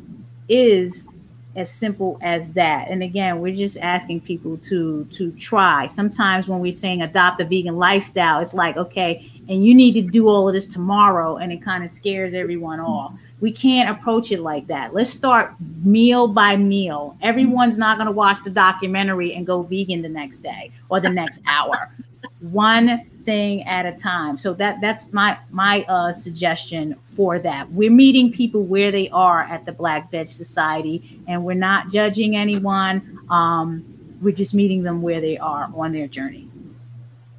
is as simple as that. And again, we're just asking people to to try. Sometimes when we're saying adopt a vegan lifestyle, it's like, okay, and you need to do all of this tomorrow and it kind of scares everyone mm. off we can't approach it like that. Let's start meal by meal. Everyone's not going to watch the documentary and go vegan the next day or the next hour. One thing at a time. So that that's my my uh, suggestion for that. We're meeting people where they are at the Black Veg Society, and we're not judging anyone. Um, we're just meeting them where they are on their journey.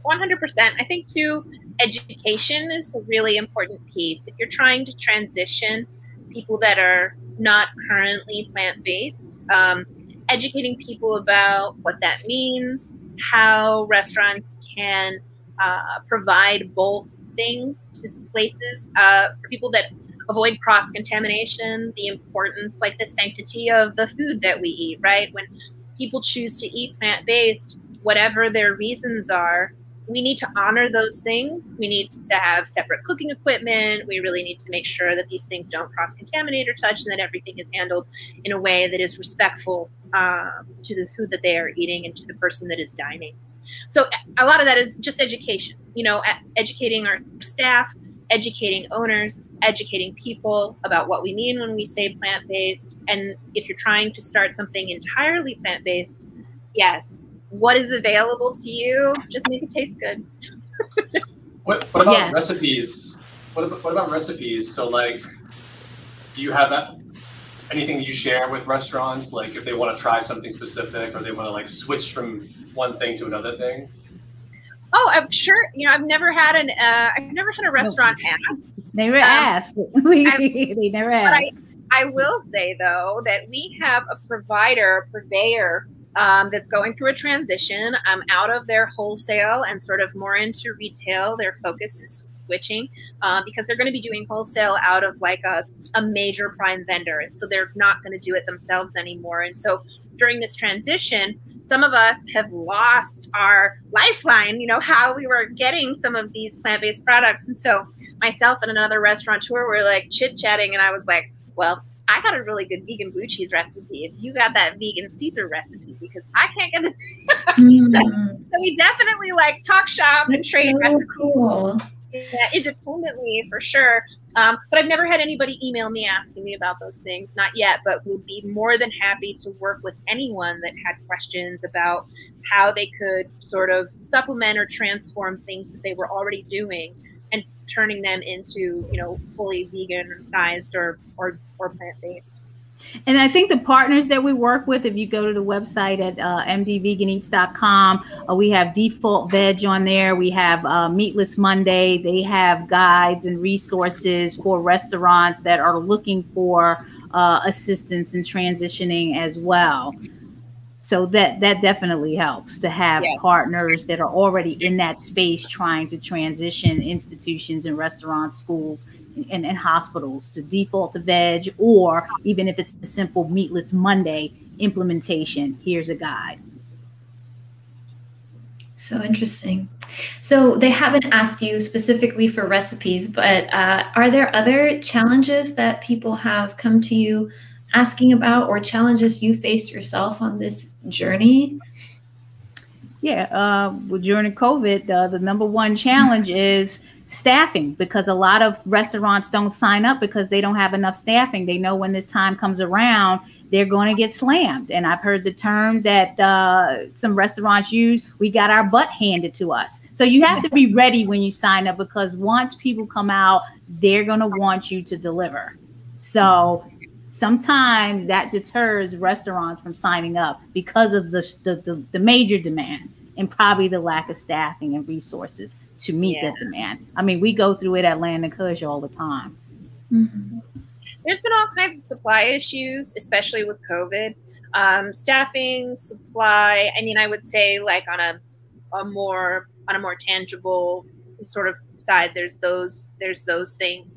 100%. I think too, education is a really important piece. If you're trying to transition people that are not currently plant based, um, educating people about what that means, how restaurants can uh, provide both things to places uh, for people that avoid cross contamination, the importance, like the sanctity of the food that we eat, right? When people choose to eat plant based, whatever their reasons are, we need to honor those things. We need to have separate cooking equipment. We really need to make sure that these things don't cross contaminate or touch, and that everything is handled in a way that is respectful um, to the food that they are eating and to the person that is dining. So a lot of that is just education. You know, educating our staff, educating owners, educating people about what we mean when we say plant based. And if you're trying to start something entirely plant based, yes, what is available to you, just make it taste good. *laughs* what, what about yes. recipes? What about, what about recipes? So, like, do you have that? Anything you share with restaurants, like if they want to try something specific or they want to like switch from one thing to another thing? Oh, I'm sure. You know, I've never had an. Uh, I've never had a restaurant no. ask. Never um, asked. *laughs* they never asked. I, I will say though that we have a provider, purveyor um, that's going through a transition um, out of their wholesale and sort of more into retail. Their focus is switching um, because they're going to be doing wholesale out of like a, a major prime vendor. And so they're not going to do it themselves anymore. And so during this transition, some of us have lost our lifeline, you know, how we were getting some of these plant based products. And so myself and another restaurateur were like chit chatting, and I was like, well, I got a really good vegan blue cheese recipe. If you got that vegan Caesar recipe, because I can't get it. *laughs* mm. so, we definitely like talk shop and trade so recipes. Cool. Yeah, independently for sure. Um, but I've never had anybody email me asking me about those things, not yet. But would be more than happy to work with anyone that had questions about how they could sort of supplement or transform things that they were already doing and turning them into you know fully veganized or or, or plant based. And I think the partners that we work with, if you go to the website at uh, mdveganeats.com, uh, we have default veg on there. We have uh, Meatless Monday. They have guides and resources for restaurants that are looking for uh, assistance in transitioning as well so that that definitely helps to have yeah. partners that are already in that space trying to transition institutions and restaurants schools and, in hospitals to default to veg or even if it's a simple meatless monday implementation. Here's a guide. So interesting. So they haven't asked you specifically for recipes but uh, are there other challenges that people have come to you asking about or challenges you faced yourself on this journey? Yeah, uh, well, during COVID, uh, the number one challenge *laughs* is staffing because a lot of restaurants don't sign up because they don't have enough staffing. They know when this time comes around, they're going to get slammed. And I've heard the term that uh, some restaurants use we got our butt handed to us. So you have to be ready when you sign up because once people come out, they're going to want you to deliver. So sometimes that deters restaurants from signing up because of the, the, the, the major demand and probably the lack of staffing and resources to meet yeah. that demand. I mean, we go through it at Land of Kush all the time. Mm-hmm. There's been all kinds of supply issues, especially with COVID. Um, staffing, supply. I mean, I would say like on a, a more on a more tangible sort of side, there's those there's those things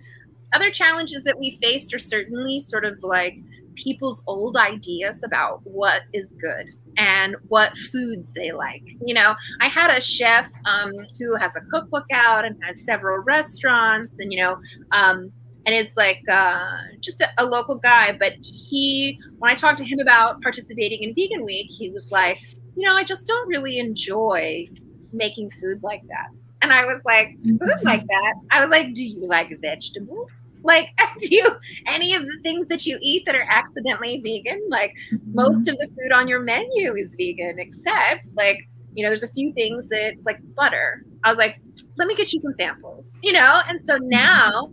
other challenges that we faced are certainly sort of like people's old ideas about what is good and what foods they like. You know, I had a chef um, who has a cookbook out and has several restaurants, and you know, um, and it's like uh, just a, a, local guy. But he, when I talked to him about participating in Vegan Week, he was like, you know, I just don't really enjoy making food like that. And I was like, food like that? I was like, do you like vegetables? Like, *laughs* do you any of the things that you eat that are accidentally vegan? Like, mm-hmm. most of the food on your menu is vegan, except like, you know, there's a few things that's like butter. I was like, let me get you some samples, you know? And so mm-hmm. now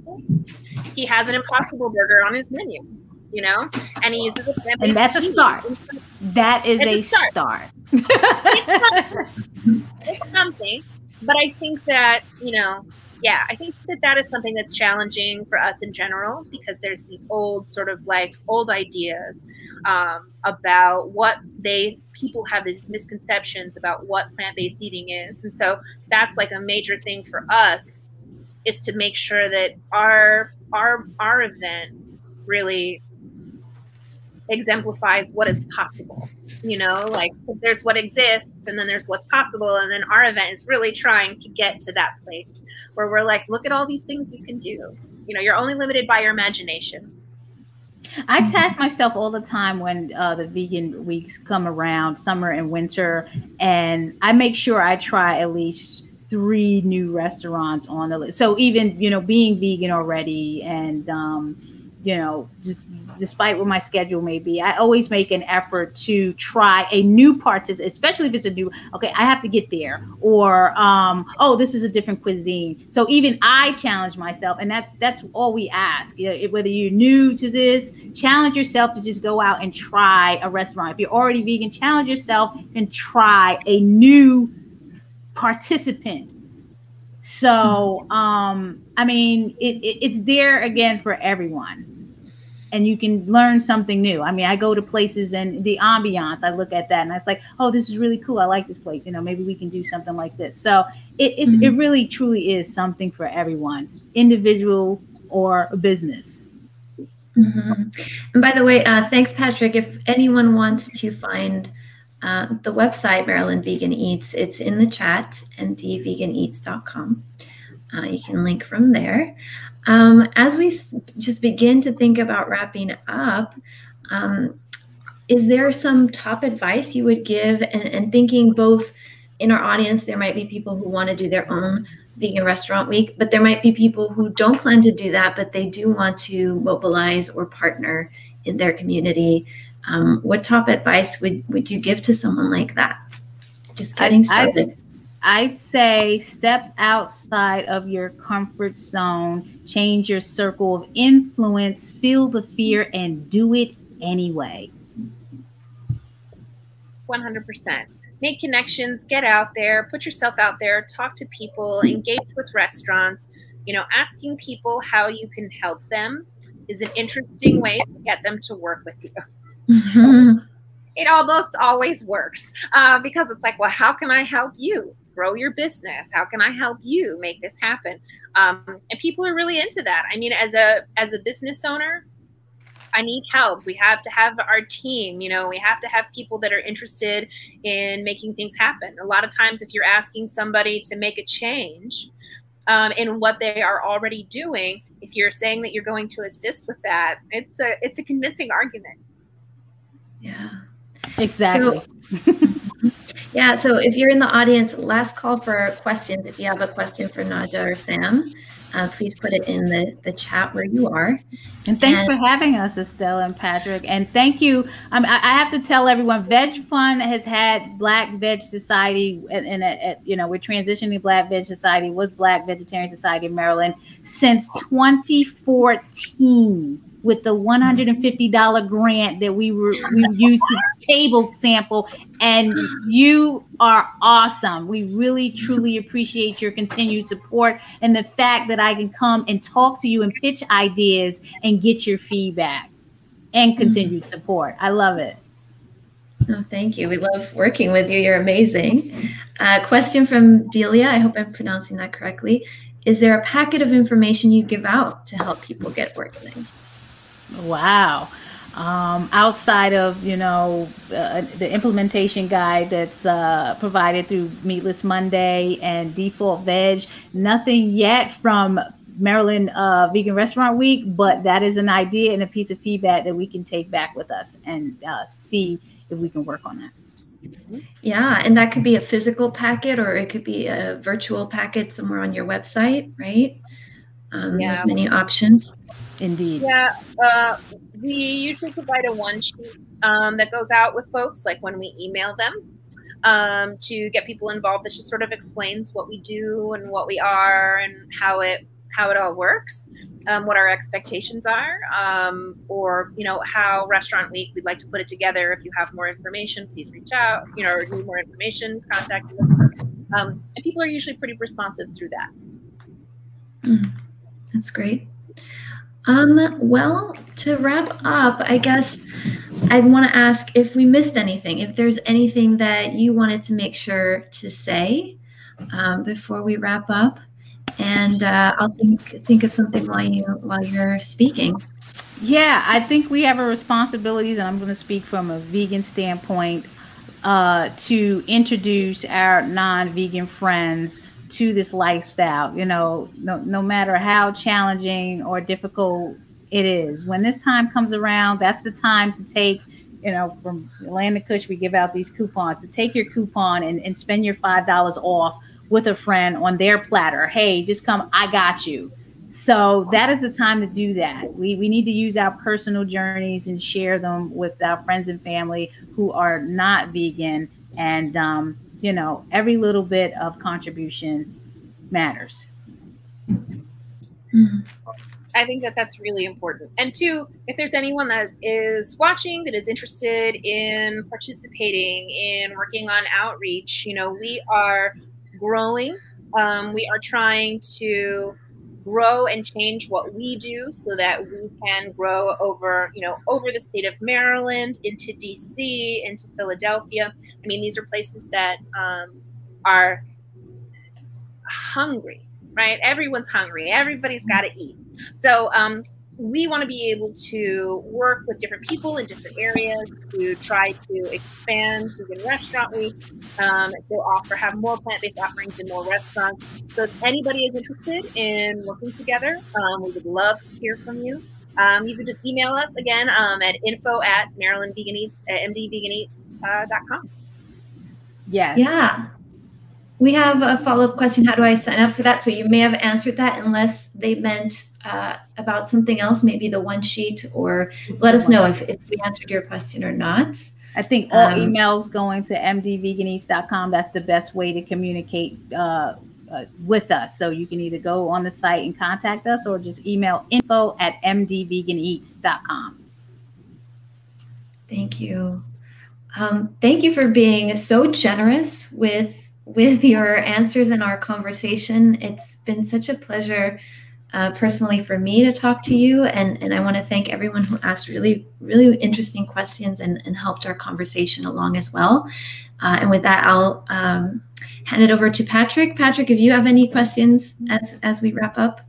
he has an impossible burger on his menu, you know? And he uses a And that's a start. That is a, a, start. start. it's, *laughs* it's something. But I think that, you know, yeah, I think that that is something that's challenging for us in general because there's these old sort of like old ideas um, about what they people have these misconceptions about what plant-based eating is, and so that's like a major thing for us is to make sure that our our our event really exemplifies what is possible you know like there's what exists and then there's what's possible. And then our event is really trying to get to that place where we're like look at all these things you can do. You know you're only limited by your imagination. I task myself all the time when uh, the vegan weeks come around, summer and winter, and I make sure I try at least three new restaurants on the list. So even you know being vegan already and um, you know, just despite what my schedule may be, I always make an effort to try a new participant, especially if it's a new, okay, I have to get there. Or, um, oh, this is a different cuisine. So even I challenge myself, and that's that's all we ask. You know, whether you're new to this, challenge yourself to just go out and try a restaurant. If you're already vegan, challenge yourself and try a new participant. So, um, I mean, it, it, it's there again for everyone and you can learn something new. I mean, I go to places and the ambiance, I look at that and it's like, oh, this is really cool. I like this place. You know, maybe we can do something like this. So it, it's, mm-hmm. it really truly is something for everyone, individual or business. Mm-hmm. And by the way, uh, thanks, Patrick. If anyone wants to find uh, the website Maryland Vegan Eats, it's in the chat, mdveganeats.com. Uh, you can link from there. Um, as we just begin to think about wrapping up, um, is there some top advice you would give? And, and, thinking both in our audience, there might be people who want to do their own vegan restaurant week, but there might be people who don't plan to do that, but they do want to mobilize or partner in their community. Um, what top advice would, would you give to someone like that? Just getting started. I'd, I'd say step outside of your comfort zone, change your circle of influence, feel the fear, and do it anyway. 100%. Make connections, get out there, put yourself out there, talk to people, engage with restaurants. You know, asking people how you can help them is an interesting way to get them to work with you. *laughs* Mm-hmm. It almost always works uh, because it's like, well, how can I help you? Grow your business. How can i help you make this happen? Um, and people are really into that. I mean as a as a business owner i need help. We have to have our team you know we have to have people that are interested in making things happen. A lot of times if you're asking somebody to make a change um, in what they are already doing if you're saying that you're going to assist with that it's a it's a convincing argument. Yeah. Exactly. So, Yeah, so if you're in the audience, last call for questions. If you have a question for Naijha or Sam, uh, please put it in the, the chat where you are. And thanks and, for having us, Estelle and Patrick. And thank you. Um, I, I, have to tell everyone, Veg Fund has had Black Veg Society, and, and you know we're transitioning Black Veg Society was Black Vegetarian Society in Maryland since 2014 with the $150 grant that we were we used to table sample and you are awesome we really truly appreciate your continued support and the fact that i can come and talk to you and pitch ideas and get your feedback and continued support i love it Oh, thank you. We love working with you. You're amazing. Uh, question from Delia. I hope I'm pronouncing that correctly. Is there a packet of information you give out to help people get organized? Wow. Um, outside of you know uh, the implementation guide that's uh, provided through Meatless Monday and Default Veg, nothing yet from Maryland uh, Vegan Restaurant Week, but that is an idea and a piece of feedback that we can take back with us and uh, see if we can work on that. Yeah, and that could be a physical packet or it could be a virtual packet somewhere on your website, right? Um, yeah. There's many options. Indeed. Yeah, uh, we usually provide a one sheet um, that goes out with folks, like when we email them, um, to get people involved. That just sort of explains what we do and what we are and how it how it all works, um, what our expectations are, um, or you know how Restaurant Week we'd like to put it together. If you have more information, please reach out. You know, or need more information, contact us. Um, and people are usually pretty responsive through that. Mm, that's great. Um, well, to wrap up, I guess I want to ask if we missed anything, if there's anything that you wanted to make sure to say um, before we wrap up, and uh, I'll think think of something while you while you're speaking. Yeah, I think we have a responsibilities, and I'm going to speak from a vegan standpoint uh, to introduce our non-vegan friends to this lifestyle. You know, no, no matter how challenging or difficult it is, when this time comes around, that's the time to take. You know, from Land of Kush, we give out these coupons to take your coupon and, and spend your five dollars off with a friend on their platter. Hey, just come, I got you. So that is the time to do that. We, we need to use our personal journeys and share them with our friends and family who are not vegan. And, um, you know, every little bit of contribution matters. Mm-hmm. I think that that's really important. And two, if there's anyone that is watching that is interested in participating in working on outreach, you know, we are growing. Um, we are trying to grow and change what we do so that we can grow over, you know, over the state of Maryland, into DC, into Philadelphia. I mean, these are places that um, are hungry, right? Everyone's hungry. Everybody's got to eat. So um, we want to be able to work with different people in different areas to try to expand vegan restaurant week um, to offer have more plant-based offerings in more restaurants. So if anybody is interested in working together um, we would love to hear from you. Um, you can just email us again um, at info at maryland vegan eats at mdveganeats.com uh, yes. Yeah we have a follow-up question. How do i sign up for that? So you may have answered that unless they meant uh, about something else maybe the one sheet or let us know if, if we answered your question or not. I think all um, emails going to mdveganeats.com that's the best way to communicate uh, uh, with us. So you can either go on the site and contact us or just email info at mdveganeats.com thank you. Um, thank you for being so generous with with your answers in our conversation. It's been such a pleasure uh, personally for me to talk to you. And, and I want to thank everyone who asked really, really interesting questions and, and helped our conversation along as well. Uh, and with that, I'll um, hand it over to Patrick. Patrick, if you have any questions as, as we wrap up.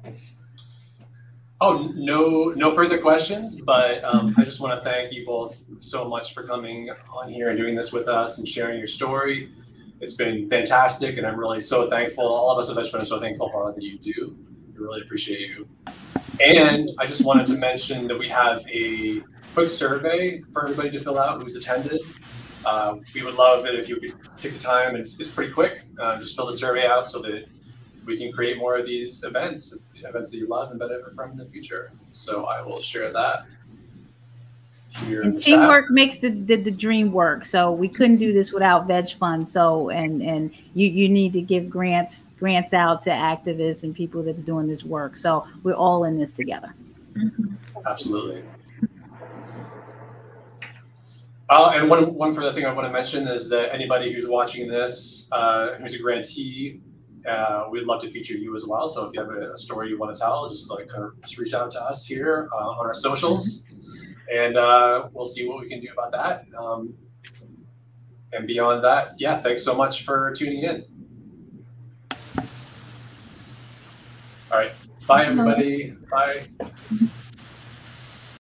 Oh, no, no further questions, but um, I just want to thank you both so much for coming on here and doing this with us and sharing your story. It's been fantastic, and I'm really so thankful. All of us at Vegfund are so thankful for all that you do. We really appreciate you. And I just wanted to mention that we have a quick survey for everybody to fill out who's attended. Uh, we would love it if you could take the time. It's, it's pretty quick. Uh, just fill the survey out so that we can create more of these events, events that you love and benefit from in the future. So I will share that and teamwork makes the, the, the dream work. So we couldn't do this without Veg Vegfund. So and and you you need to give grants grants out to activists and people that's doing this work. So we're all in this together. Absolutely. Uh, and one one further thing I want to mention is that anybody who's watching this, uh, who's a grantee, uh, we'd love to feature you as well. So if you have a, a story you want to tell, just like kind of just reach out to us here uh, on our socials. And uh, we'll see what we can do about that. Um, and beyond that, yeah, thanks so much for tuning in. All right. Bye, everybody. Bye.